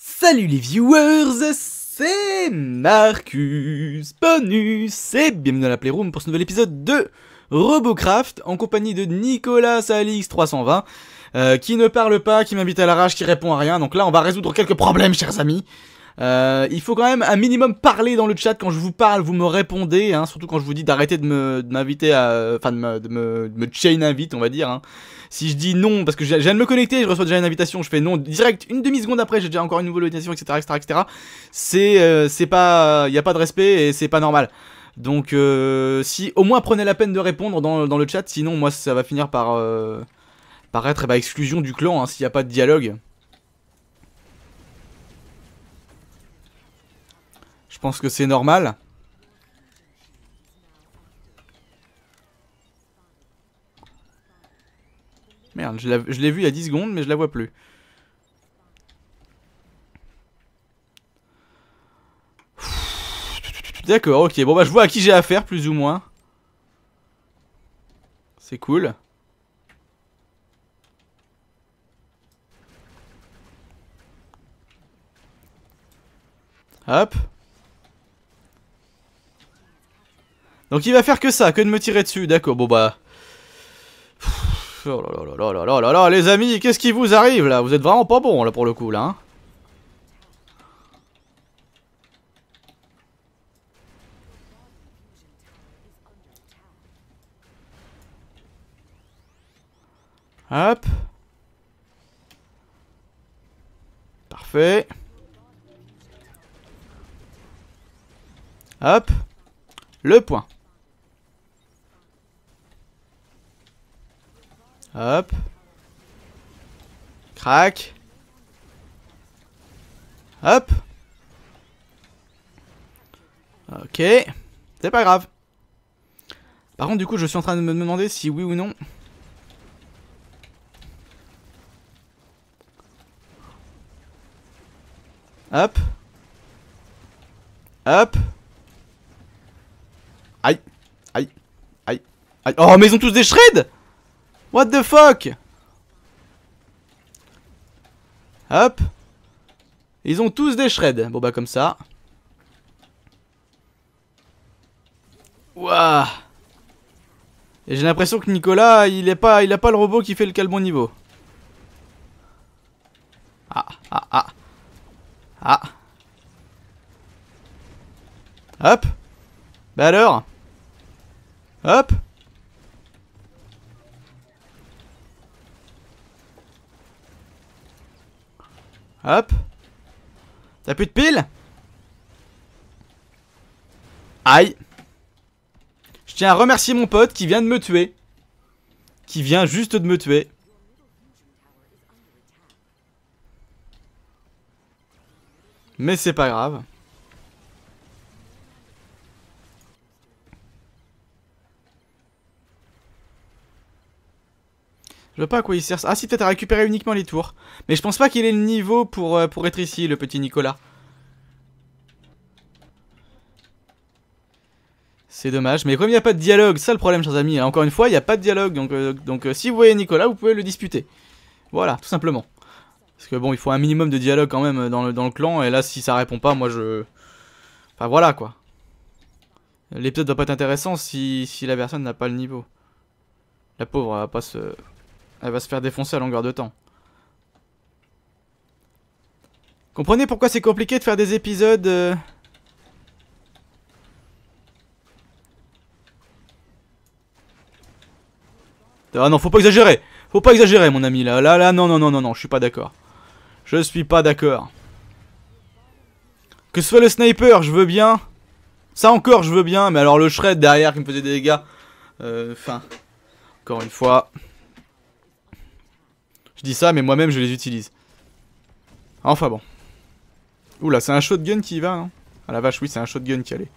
Salut les viewers, c'est Marcus Bonus et bienvenue dans la Playroom pour ce nouvel épisode de Robocraft en compagnie de Nicolas Alix 320 euh, qui ne parle pas, qui m'invite à la rage, qui répond à rien. Donc là on va résoudre quelques problèmes chers amis. Euh, il faut quand même un minimum parler dans le chat quand je vous parle, vous me répondez, hein, surtout quand je vous dis d'arrêter de m'inviter à, enfin de me, de me, de me chain invite, on va dire. Hein. Si je dis non, parce que je viens de me connecter, je reçois déjà une invitation, je fais non direct, une demi seconde après, j'ai déjà encore une nouvelle invitation, etc., etc., etc. C'est, pas, il y a pas de respect et c'est pas normal. Donc, euh, si au moins prenez la peine de répondre dans, le chat, sinon moi ça va finir par euh, être eh ben, exclusion du clan hein, s'il n'y a pas de dialogue. Je pense que c'est normal. Merde, je l'ai vu il y a 10 secondes, mais je la vois plus. D'accord, ok. Bon bah je vois à qui j'ai affaire, plus ou moins. C'est cool. Hop. Donc il va faire que ça, que de me tirer dessus. D'accord, bon bah... Oh là là là là là là là, les amis, qu'est-ce qui vous arrive là? Vous êtes vraiment pas bon là pour le coup là. Hein Hop. Parfait. Hop. Le point. Hop. Crac. Hop. Ok. C'est pas grave. Par contre, du coup, je suis en train de me demander si oui ou non. Hop. Hop. Aïe. Aïe. Aïe. Aïe. Oh, mais ils ont tous des shreds What the fuck? Hop. Ils ont tous des shreds. Bon bah comme ça. Ouah. Et j'ai l'impression que Nicolas, il est pas, il a pas le robot qui fait le calbon niveau. Ah, ah, ah. Ah. Hop. Bah alors? Hop. Hop. T'as plus de piles? Aïe. Je tiens à remercier mon pote qui vient de me tuer. Qui vient juste de me tuer. Mais c'est pas grave. Je vois pas à quoi il sert. Ah si, peut-être à récupérer uniquement les tours. Mais je pense pas qu'il ait le niveau pour, euh, être ici, le petit Nicolas. C'est dommage, mais comme il n'y a pas de dialogue, ça le problème, chers amis. Encore une fois, il n'y a pas de dialogue, donc, euh, euh, si vous voyez Nicolas, vous pouvez le disputer. Voilà, tout simplement. Parce que bon, il faut un minimum de dialogue quand même dans le, dans le clan, et là, si ça répond pas, moi je... Enfin voilà, quoi. L'épisode doit pas être intéressant si, si la personne n'a pas le niveau. La pauvre, elle va pas se... Elle va se faire défoncer à longueur de temps. Comprenez pourquoi c'est compliqué de faire des épisodes... euh, Ah non, faut pas exagérer. Faut pas exagérer, mon ami. Là, là, là, non, non, non, non, non, je suis pas d'accord. Je suis pas d'accord. Que ce soit le sniper, je veux bien. Ça encore, je veux bien. Mais alors le shred derrière qui me faisait des dégâts. Euh, Enfin, encore une fois. Je dis ça, mais moi-même, je les utilise. Enfin bon. Oula, c'est un shotgun qui y va, non? Ah la vache, oui, c'est un shotgun qui allait.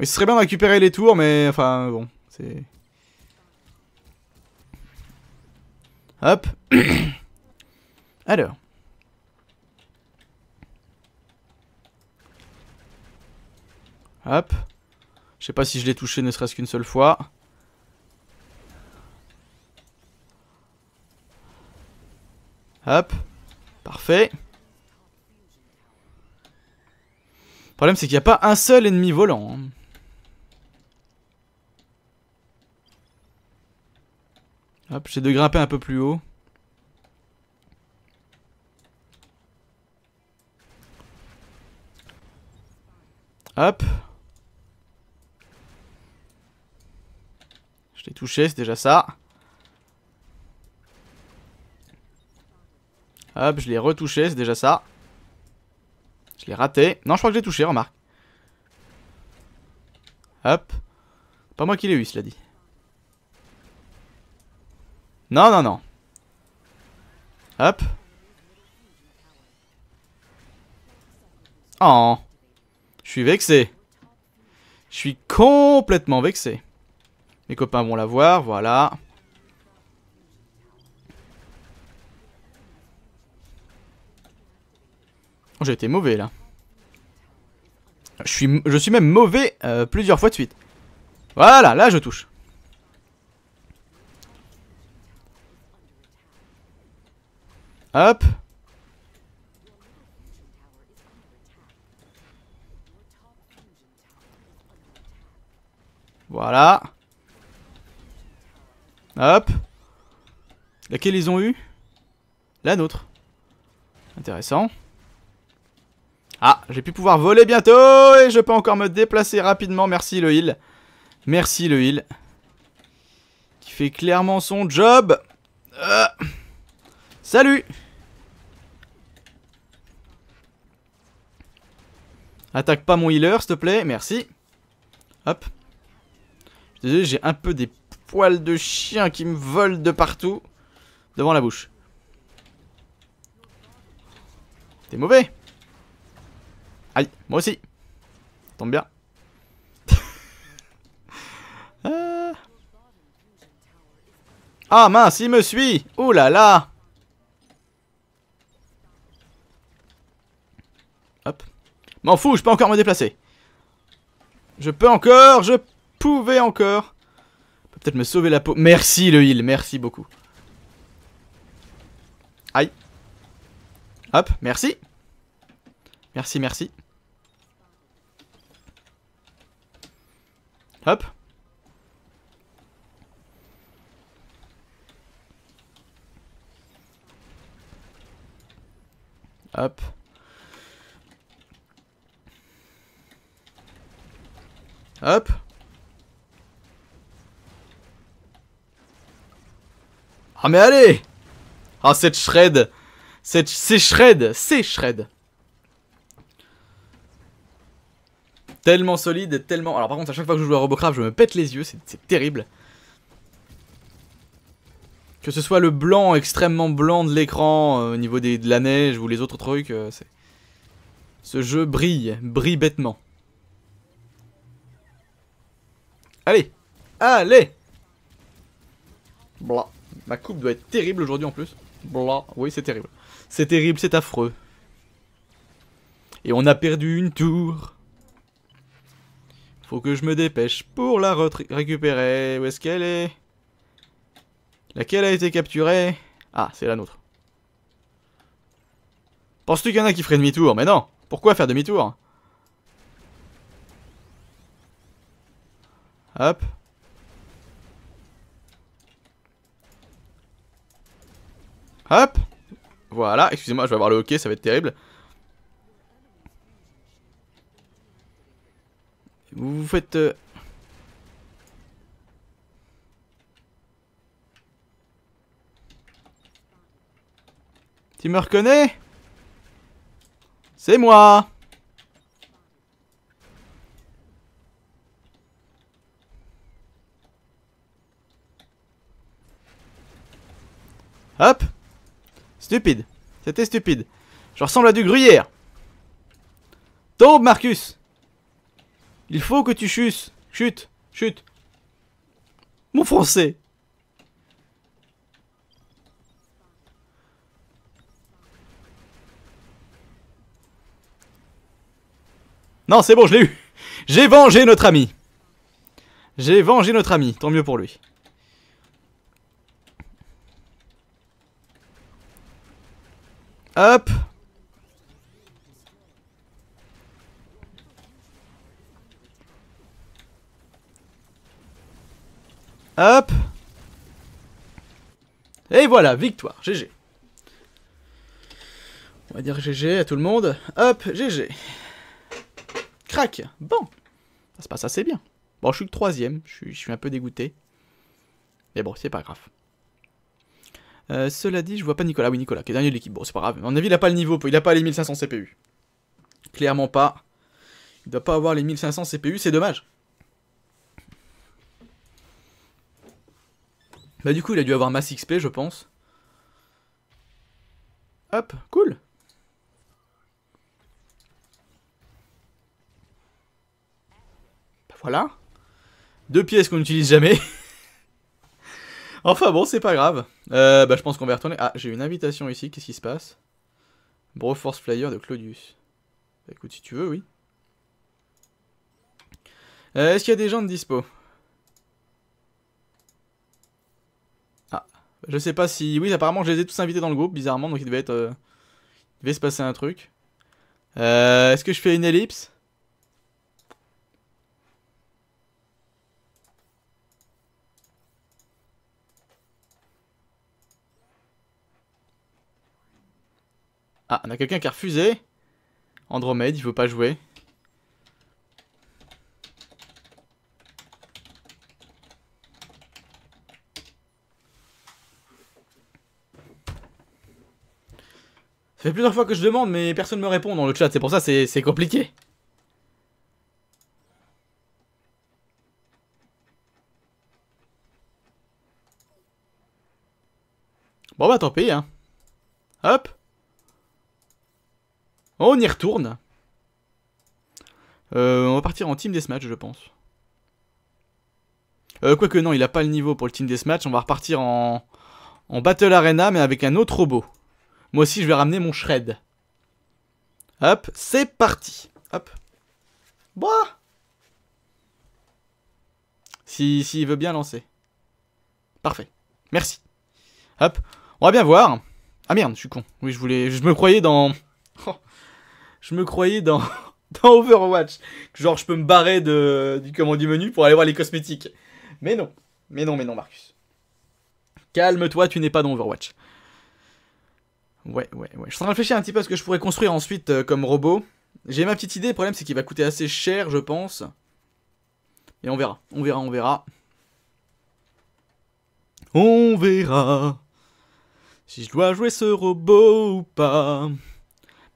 Ce serait bien de récupérer les tours, mais enfin, bon, c'est... Hop. Alors. Hop. Je sais pas si je l'ai touché ne serait-ce qu'une seule fois. Hop. Parfait. Le problème, c'est qu'il n'y a pas un seul ennemi volant. hein. Hop, j'essaie de grimper un peu plus haut. Hop. Je l'ai touché, c'est déjà ça. Hop, je l'ai retouché, c'est déjà ça. Je l'ai raté. Non, je crois que je l'ai touché, remarque. Hop. Pas moi qui l'ai eu, cela dit. Non, non, non. Hop. Oh. Je suis vexé. Je suis complètement vexé. Mes copains vont la voir, voilà. Oh, j'ai été mauvais là. Je suis, même mauvais euh, plusieurs fois de suite. Voilà, là je touche. Hop. Voilà. Hop. Laquelle ils ont eu? La nôtre. Intéressant. Ah, j'ai pu pouvoir voler bientôt et je peux encore me déplacer rapidement. Merci le heal. Merci le heal. Qui fait clairement son job. Euh. Salut Attaque pas mon healer, s'il te plaît. Merci. Hop. Désolé, j'ai un peu des poils de chien qui me volent de partout. Devant la bouche. T'es mauvais. Aïe, moi aussi. Tombe bien. Ah. ah mince, il me suit. Ouh là là. Hop. M'en fous, je peux encore me déplacer. Je peux encore, je pouvais encore. Peut-être me sauver la peau. Merci le heal, merci beaucoup. Aïe. Hop, merci. Merci, merci. Hop. Hop. Hop. Ah mais allez Ah cette shred Cette... C'est shred C'est shred Tellement solide, et tellement... Alors par contre, à chaque fois que je joue à Robocraft, je me pète les yeux, c'est terrible. Que ce soit le blanc extrêmement blanc de l'écran euh, au niveau de la neige ou les autres trucs, euh, c'est... Ce jeu brille, brille bêtement. Allez Allez Blah. Ma coupe doit être terrible aujourd'hui en plus. Blah. Oui, c'est terrible. C'est terrible, c'est affreux. Et on a perdu une tour. Faut que je me dépêche pour la récupérer. Où est-ce qu'elle est? Laquelle a été capturée? Ah, c'est la nôtre. Penses-tu qu'il y en a qui feraient demi-tour? Mais non Pourquoi faire demi-tour? Hop. Hop Voilà, excusez-moi, je vais avoir le hockey, ça va être terrible. Vous vous faites... euh, Tu me reconnais? C'est moi Hop Stupide. C'était stupide. Je ressemble à du gruyère. Tombe, Marcus Il faut que tu chutes. Chute. Chute. Mon français. Non, c'est bon, je l'ai eu. J'ai vengé notre ami. J'ai vengé notre ami. Tant mieux pour lui. Hop. Hop. Et voilà, victoire, GG. On va dire GG à tout le monde. Hop, GG. Crac. Bon. Ça se passe assez bien. Bon, je suis le troisième. Je suis, un peu dégoûté. Mais bon, c'est pas grave. Euh, cela dit, je vois pas Nicolas. Oui, Nicolas, qui est dernier de l'équipe. Bon, c'est pas grave. À mon avis, il a pas le niveau. Il a pas les 1500 CPU. Clairement pas. Il doit pas avoir les 1500 CPU. C'est dommage. Bah, du coup, il a dû avoir masse XP, je pense. Hop, cool. Bah, voilà. Deux pièces qu'on n'utilise jamais. Enfin bon, c'est pas grave. Euh, bah, je pense qu'on va retourner. Ah, j'ai une invitation ici. Qu'est-ce qui se passe? Broforce Flyer de Claudius. Bah, écoute, si tu veux, oui. Euh, Est-ce qu'il y a des gens de dispo Ah, je sais pas si... Oui, apparemment, je les ai tous invités dans le groupe, bizarrement, donc il devait être... Euh, il devait se passer un truc. Euh, Est-ce que je fais une ellipse? Ah, on a quelqu'un qui a refusé. Andromède, il veut pas jouer. Ça fait plusieurs fois que je demande, mais personne me répond dans le chat. C'est pour ça c'est compliqué. Bon bah tant pis, hein. Hop. On y retourne. Euh, on va partir en team deathmatch, je pense. Euh, quoique non, il a pas le niveau pour le team deathmatch. On va repartir en battle arena, mais avec un autre robot. Moi aussi, je vais ramener mon shred. Hop, c'est parti. Hop. Boah Si, s'il veut bien lancer. Parfait. Merci. Hop. On va bien voir. Ah merde, je suis con. Oui, je voulais... Je me croyais dans... Je me croyais dans... dans Overwatch. Genre, je peux me barrer du commande du menu pour aller voir les cosmétiques. Mais non. Mais non, mais non, Marcus. Calme-toi, tu n'es pas dans Overwatch. Ouais, ouais, ouais. Je suis en train de réfléchir un petit peu à ce que je pourrais construire ensuite euh, comme robot. J'ai ma petite idée, le problème c'est qu'il va coûter assez cher, je pense. Et on verra, on verra, on verra. On verra si je dois jouer ce robot ou pas.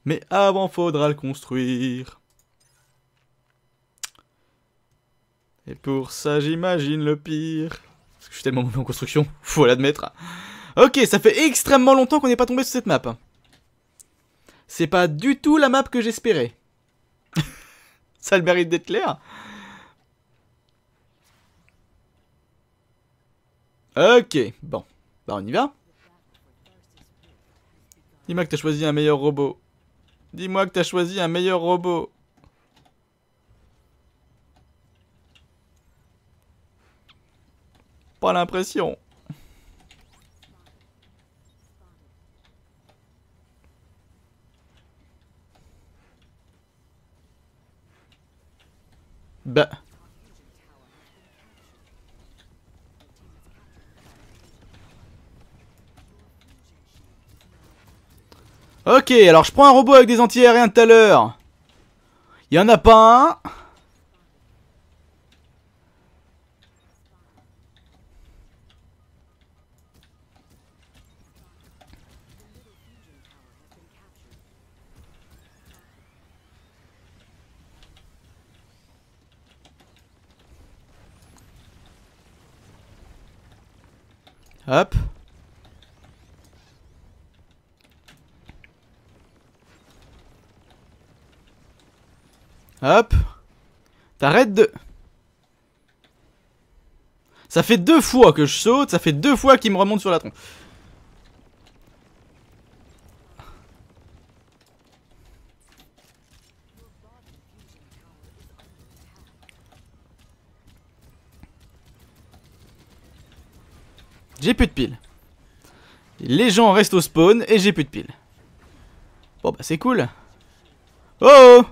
Mais avant, faudra le construire. Et pour ça, j'imagine le pire. Parce que je suis tellement mauvais en construction, faut l'admettre. Ok, ça fait extrêmement longtemps qu'on n'est pas tombé sur cette map. C'est pas du tout la map que j'espérais. ça a le mérite d'être clair. Ok, bon. Bah on y va. Dis-moi que t'as choisi un meilleur robot. Dis-moi que t'as choisi un meilleur robot. Pas l'impression. Bah. Ok, alors je prends un robot avec des anti-aériens tout à l'heure. Il y en a pas un. Hop. Hop. T'arrêtes de... Ça fait deux fois que je saute, ça fait deux fois qu'il me remonte sur la tronc. J'ai plus de piles. Les gens restent au spawn et j'ai plus de piles. Bon bah c'est cool. Oh, oh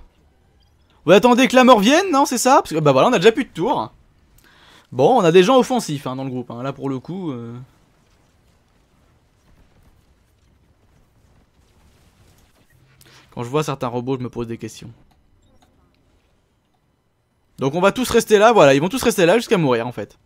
Vous attendez que la mort vienne, non c'est ça? Parce que bah voilà on a déjà plus de tours. Bon, on a des gens offensifs hein, dans le groupe. Hein. Là, pour le coup... Euh. Quand je vois certains robots, je me pose des questions. Donc on va tous rester là, voilà. Ils vont tous rester là jusqu'à mourir, en fait.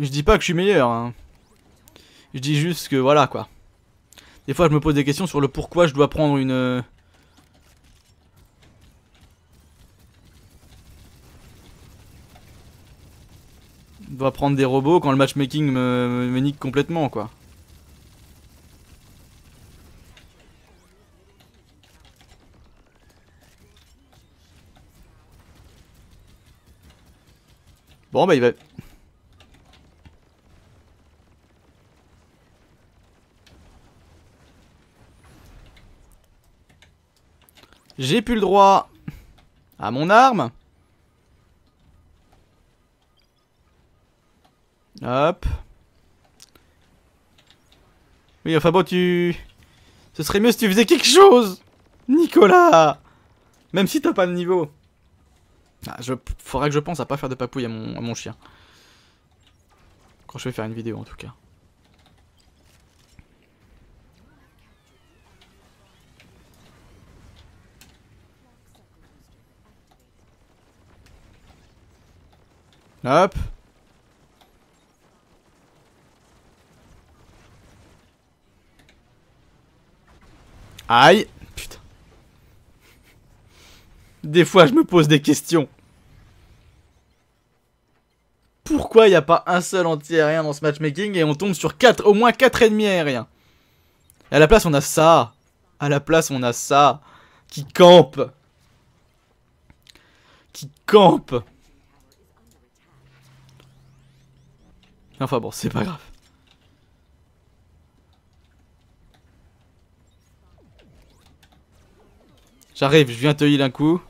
Je dis pas que je suis meilleur, hein. Je dis juste que voilà quoi. Des fois je me pose des questions sur le pourquoi je dois prendre une... Euh, dois prendre des robots quand le matchmaking me, me nique complètement quoi. Bon bah il va... J'ai plus le droit à mon arme. Hop. Oui, enfin bon, tu... Ce serait mieux si tu faisais quelque chose Nicolas Même si t'as pas de niveau. Ah, je... Faudrait que je pense à pas faire de papouille à mon chien. Quand je vais faire une vidéo, en tout cas. Hop. Aïe. Putain. Des fois, je me pose des questions. Pourquoi il n'y a pas un seul anti-aérien dans ce matchmaking et on tombe sur 4, au moins 4 ennemis aériens? Et à la place, on a ça. À la place, on a ça. Qui campe. Qui campe. Enfin bon, c'est pas grave. J'arrive, je viens te heal un coup.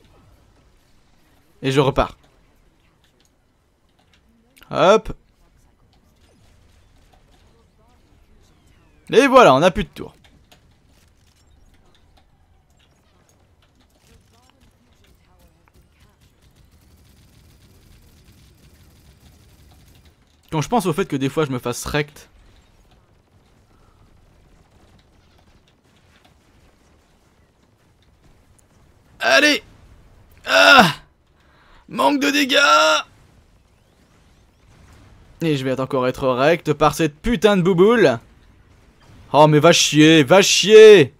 Et je repars. Hop. Et voilà, on a plus de tour. Quand je pense au fait que des fois je me fasse rect. Allez! Ah! Manque de dégâts! Et je vais encore être rect par cette putain de bouboule. Oh mais va chier, va chier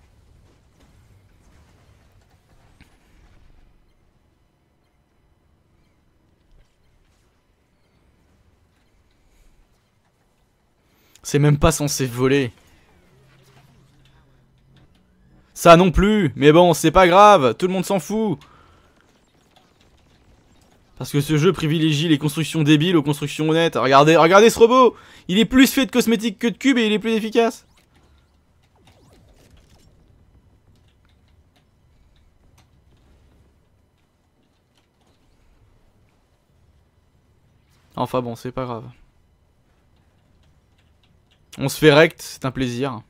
C'est même pas censé voler. Ça non plus Mais bon, c'est pas grave, tout le monde s'en fout Parce que ce jeu privilégie les constructions débiles aux constructions honnêtes. Regardez, regardez ce robot Il est plus fait de cosmétiques que de cubes et il est plus efficace Enfin bon, c'est pas grave. On se fait rect, c'est un plaisir.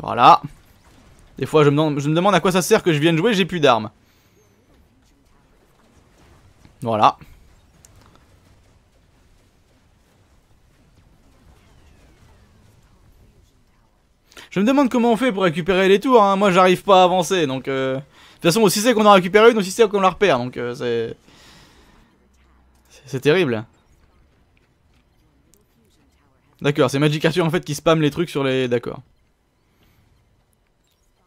Voilà. Des fois, je me, demande, je me demande à quoi ça sert que je vienne jouer, j'ai plus d'armes. Voilà. Je me demande comment on fait pour récupérer les tours, hein. moi j'arrive pas à avancer, donc... Euh... De toute façon, aussi c'est qu'on a récupéré une, aussi c'est qu'on la repère, donc euh, c'est... C'est terrible. D'accord, c'est Magic Arthur en fait qui spam les trucs sur les... D'accord.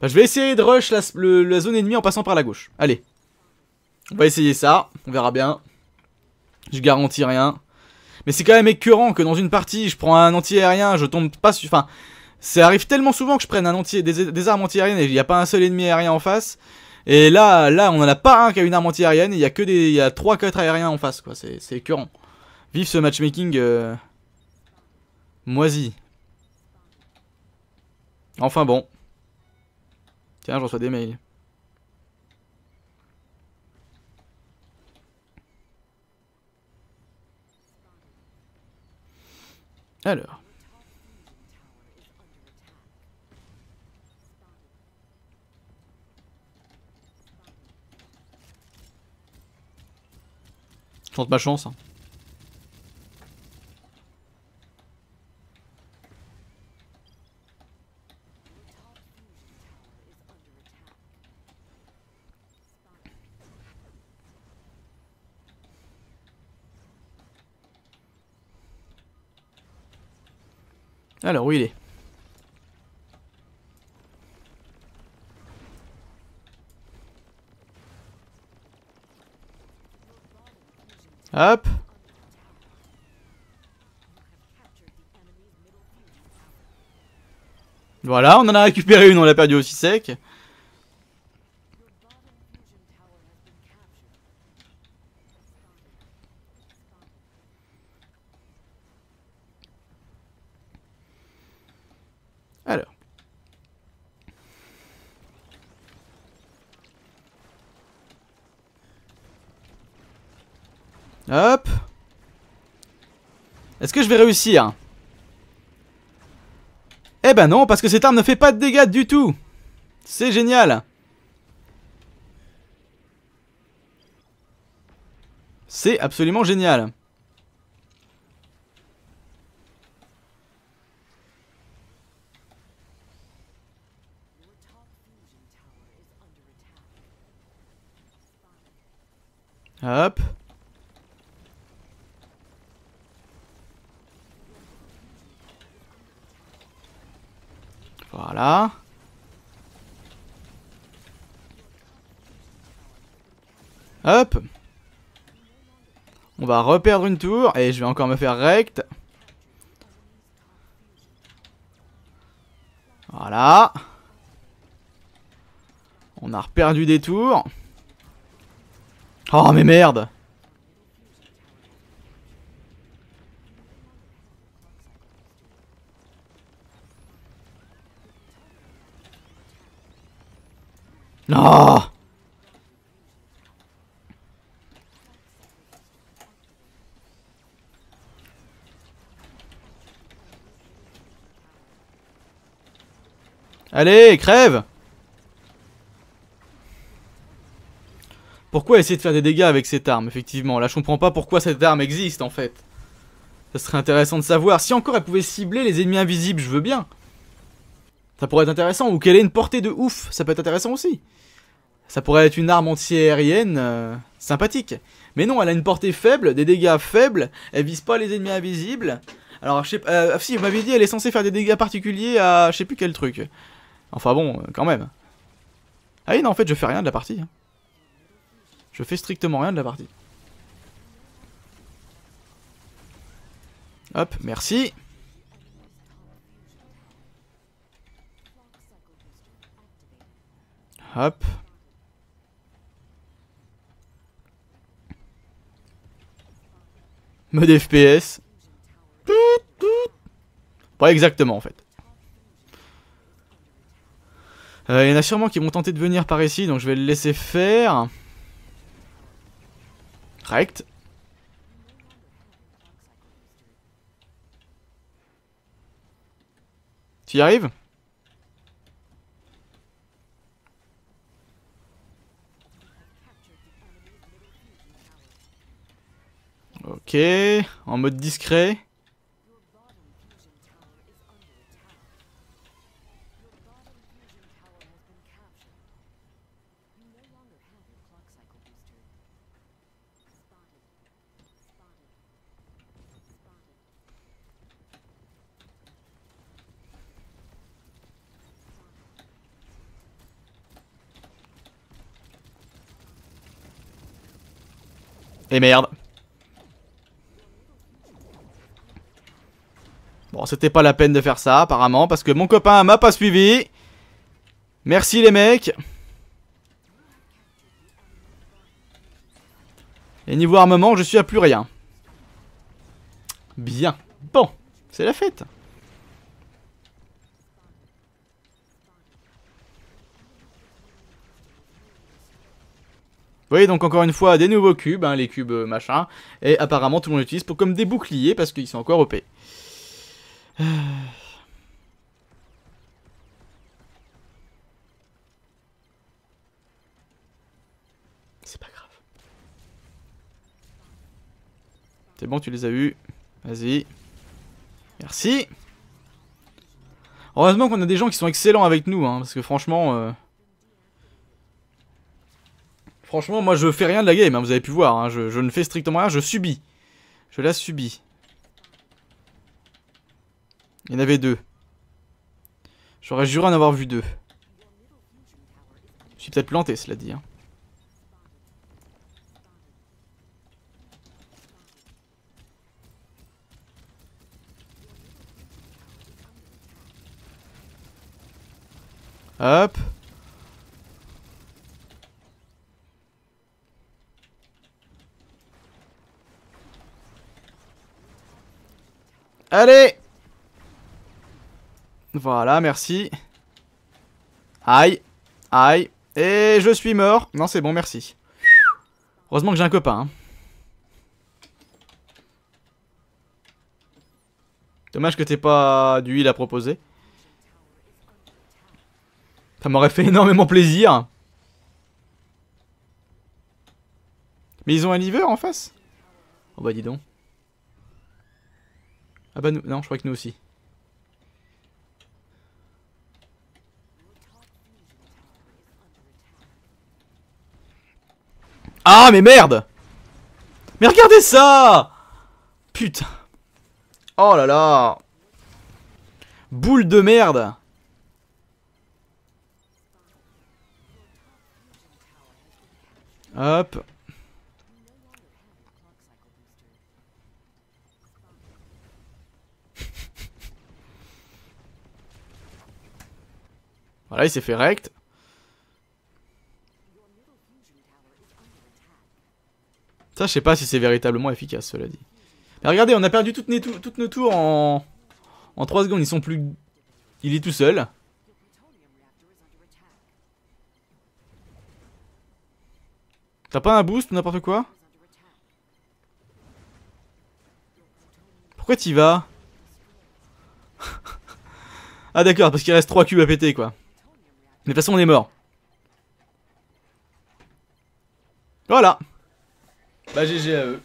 Bah, je vais essayer de rush la, la zone ennemie en passant par la gauche. Allez. On va essayer ça, on verra bien. Je garantis rien. Mais c'est quand même écœurant que dans une partie, je prends un anti-aérien, je tombe pas sur... Enfin, ça arrive tellement souvent que je prenne un anti des, des, armes antiaériennes et il n'y a pas un seul ennemi aérien en face. Et là, là, on n'en a pas un qui a une arme antiaérienne, il y a que des, il y a 3-4 aériens en face, quoi. C'est écœurant. Vive ce matchmaking euh, moisi. Enfin bon. Tiens, je reçois des mails. Alors. Je tente ma chance. Hein. Alors, où il est? Hop Voilà, on en a récupéré une, on l'a perdu aussi sec. Alors. Hop. Est-ce que je réussir Eh ben non, parce que cette arme ne fait pas de dégâts du tout. C'est génial. C'est absolument génial. Hop. Voilà. Hop. On va reperdre une tour et je vais encore me faire rect. Voilà. On a reperdu des tours. Oh mais merde Non Allez, crève Pourquoi essayer de faire des dégâts avec cette arme, effectivement? Là, je comprends pas pourquoi cette arme existe, en fait. Ça serait intéressant de savoir. Si encore elle pouvait cibler les ennemis invisibles, je veux bien. Ça pourrait être intéressant. Ou qu'elle ait une portée de ouf, ça peut être intéressant aussi. Ça pourrait être une arme anti-aérienne euh, sympathique. Mais non, elle a une portée faible, des dégâts faibles, elle vise pas les ennemis invisibles. Alors, je sais pas... Euh, si, vous m'avez dit, elle est censée faire des dégâts particuliers à je sais plus quel truc. Enfin bon, euh, quand même. Ah oui, non, en fait, je fais rien de la partie. Hein. Je fais strictement rien de la partie. Hop, merci. Hop. Mode FPS. Pas exactement en fait. Euh, il y en a sûrement qui vont tenter de venir par ici, donc je vais le laisser faire. Correct. Tu y arrives? Ok, en mode discret. Et merde. C'était pas la peine de faire ça, apparemment, parce que mon copain m'a pas suivi. Merci les mecs. Et niveau armement, je suis à plus rien. Bien. Bon, c'est la fête. Voyez donc encore une fois des nouveaux cubes, hein, les cubes euh, machin, et apparemment tout le monde utilise pour comme des boucliers parce qu'ils sont encore OP. C'est pas grave. C'est bon, tu les as eus. Vas-y. Merci. Heureusement qu'on a des gens qui sont excellents avec nous, hein, parce que franchement... Euh, franchement, moi je fais rien de la game, hein, vous avez pu voir, hein, je, je, ne fais strictement rien, je subis. Je la subis. Il y en avait deux. J'aurais juré en avoir vu deux. Je suis peut-être planté, cela dit. Hein. Hop. Allez Voilà, merci. Aïe. Aïe. Et je suis mort. Non, c'est bon, merci. Heureusement que j'ai un copain. Hein. Dommage que t'aies pas d'huile à proposer. Ça m'aurait fait énormément plaisir. Mais ils ont un liver en face? Oh bah dis donc. Ah bah nous, non, je crois que nous aussi. Ah mais merde. Mais regardez ça. Putain. Oh là là. Boule de merde. Hop. voilà, il s'est fait rect. Je sais pas si c'est véritablement efficace, cela dit. Mais regardez, on a perdu toutes, toutes nos tours en... En 3 secondes, ils sont plus... Il est tout seul. T'as pas un boost ou n'importe quoi? Pourquoi t'y vas? Ah d'accord, parce qu'il reste 3 cubes à péter quoi. Mais de toute façon on est mort. Voilà. Bah GG à eux.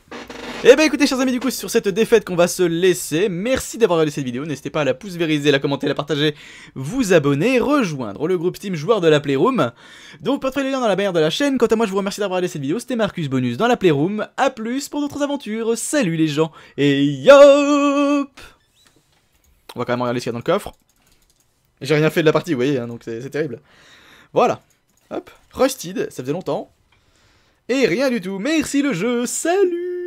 Et eh bah ben, écoutez chers amis du coup sur cette défaite qu'on va se laisser. Merci d'avoir regardé cette vidéo, n'hésitez pas à la pouce vériser, la commenter, la partager, vous abonner, rejoindre le groupe Steam joueur de la Playroom. Donc trouver les liens dans la barrière de la chaîne, quant à moi je vous remercie d'avoir regardé cette vidéo, c'était Marcus Bonus dans la Playroom, A plus pour d'autres aventures, salut les gens, et yop On va quand même regarder ce qu'il y a dans le coffre. J'ai rien fait de la partie, vous voyez, hein, donc c'est terrible. Voilà, hop, Rusted, ça faisait longtemps. Et rien du tout, merci le jeu, salut